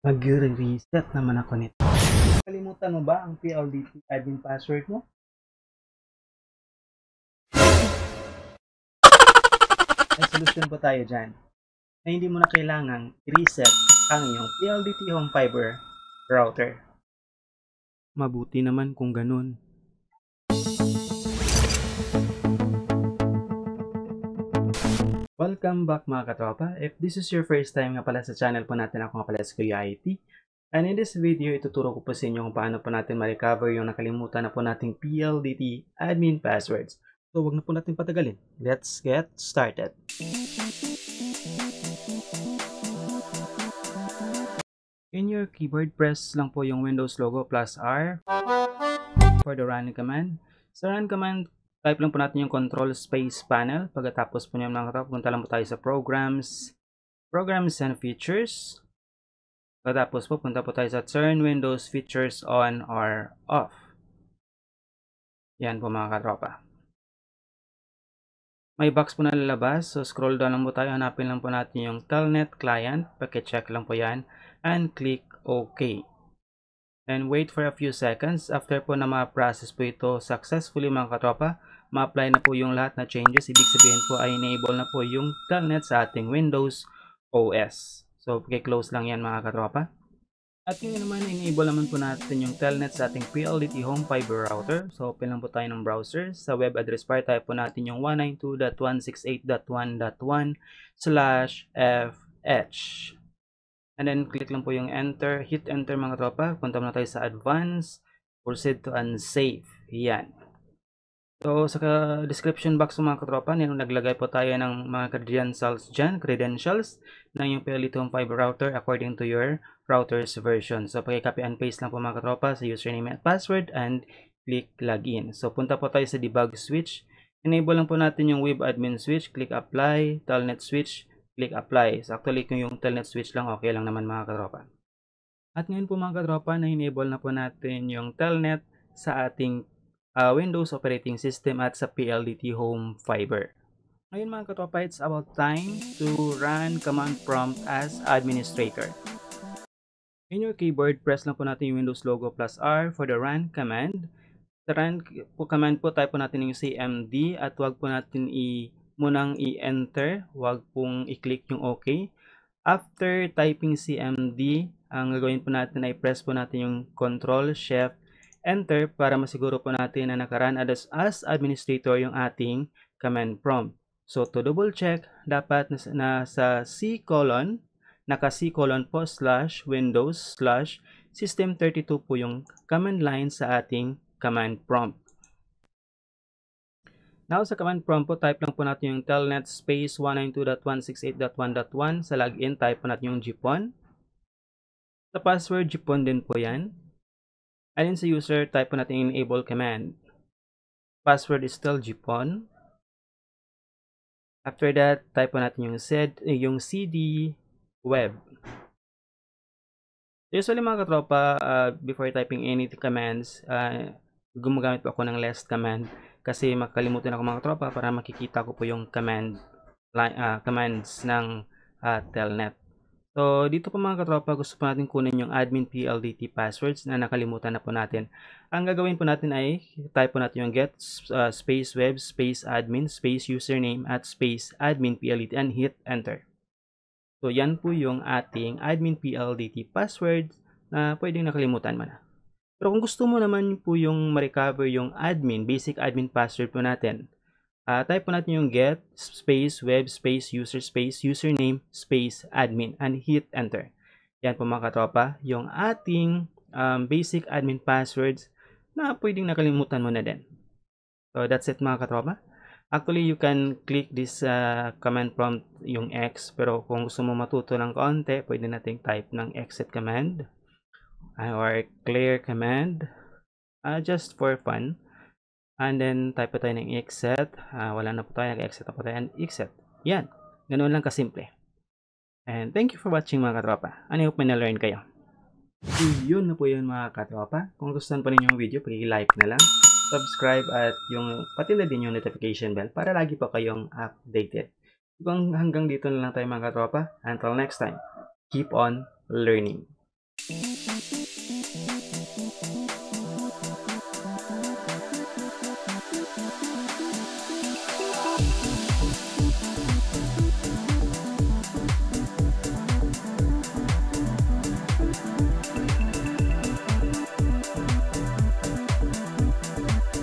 Mag-reset naman ako nito. Kalimutan mo ba ang PLDT admin password mo? May solusyon po tayo dyan na hindi mo na kailangang reset ang iyong PLDT Home Fiber router. Mabuti naman kung ganun. Welcome back mga katropa. If this is your first time nga pala sa channel po natin, ako nga pala si Kuya IT. And in this video, ituturo ko po sa inyo kung paano po natin ma-recover yung nakalimutan na po nating PLDT admin passwords. So, wag na po natin patagalin. Let's get started. In your keyboard, press lang po yung Windows logo plus R for the run command. Sa run command, type lang po natin yung control space panel. Pagkatapos po niyan mga katap, punta lang po tayo sa programs, programs and features. Pagkatapos po, punta po tayo sa turn Windows features on or off. Yan po mga katropa. May box po na lalabas. So, scroll down lang po tayo. Hanapin lang po natin yung Telnet client. Paki-check lang po yan. And click OK. And wait for a few seconds. After po na ma-process po ito successfully mga katropa, ma-apply na po yung lahat na changes. Ibig sabihin po ay enable na po yung Telnet sa ating Windows OS. So, paki-close lang yan mga katropa. At ngayon naman, enable naman po natin yung Telnet sa ating PLDT Home Fiber Router. So, open lang po tayo ng browser. Sa web address bar, type po natin yung 192.168.1.1 slash FH. And then, click lang po yung enter. Hit enter mga tropa. Punta muna tayo sa advanced. Proceed to unsafe. Yan. So, sa description box mga katropa, naglagay po tayo ng mga credentials dyan, credentials ng yung Home Fiber Router according to your router's version. So, pag-copy and paste lang po mga katropa sa username at password and click login. So, punta po tayo sa debug switch. Enable lang po natin yung web admin switch, click apply, telnet switch, click apply. So, actually, kung yung telnet switch lang, okay lang naman mga katropa. At ngayon po mga katropa, na-enable na po natin yung telnet sa ating uh, Windows operating system at sa PLDT Home Fiber. Ngayon mga katropa, it's about time to run command prompt as administrator. In your keyboard, press lang po natin yung Windows logo plus R for the run command. Sa run po command po, type po natin yung CMD at wag po natin i munang i-enter, wag pong i-click yung OK. After typing CMD, ang gagawin po natin ay press po natin yung Control Shift Enter para masiguro po natin na nakaran as, as administrator yung ating command prompt. So to double check, dapat nasa C colon, naka C colon po slash Windows slash System32 po yung command line sa ating command prompt. Now sa command prompt po, type lang po natin yung telnet space 192.168.1.1. Sa login, type po natin yung gpon. Sa password, gpon din po yan. Alin sa user, type po natin enable command. Password is still gpon. After that, type po natin yung, sed, eh, yung cd web. Usually mga katropa, uh, before typing any commands, uh, gumagamit po ako ng last command kasi makalimutan ako mga tropa para makikita ko po yung command uh, commands ng uh, telnet. So, dito po mga katropa, gusto po natin kunin yung admin PLDT passwords na nakalimutan na po natin. Ang gagawin po natin ay type po natin yung get uh, space web space admin space username at space admin PLDT and hit enter. So, yan po yung ating admin PLDT password na pwedeng nakalimutan mo na. Pero kung gusto mo naman po yung ma-recover yung admin, basic admin password po natin, Uh, type po natin yung get space web space user space username space admin and hit enter. Yan po mga katropa, yung ating um, basic admin passwords na pwedeng nakalimutan mo na din. So that's it mga katropa. Actually, you can click this uh, command prompt, yung X, pero kung gusto mo matuto ng konti, pwede nating type ng exit command or clear command uh, just for fun. And then, type po tayo ng exit. Uh, wala na po tayo. Nag-exit na po tayo. And exit. Yan. Ganun lang kasimple. And thank you for watching mga katropa. And I hope may na-learn kayo. So, yun na po yun mga katropa. Kung gustuhan pa ninyo yung video, pag-like na lang. Subscribe at yung patila din yung notification bell para lagi pa kayong updated. Hanggang dito na lang tayo mga katropa. Until next time. keep on learning. Thank you.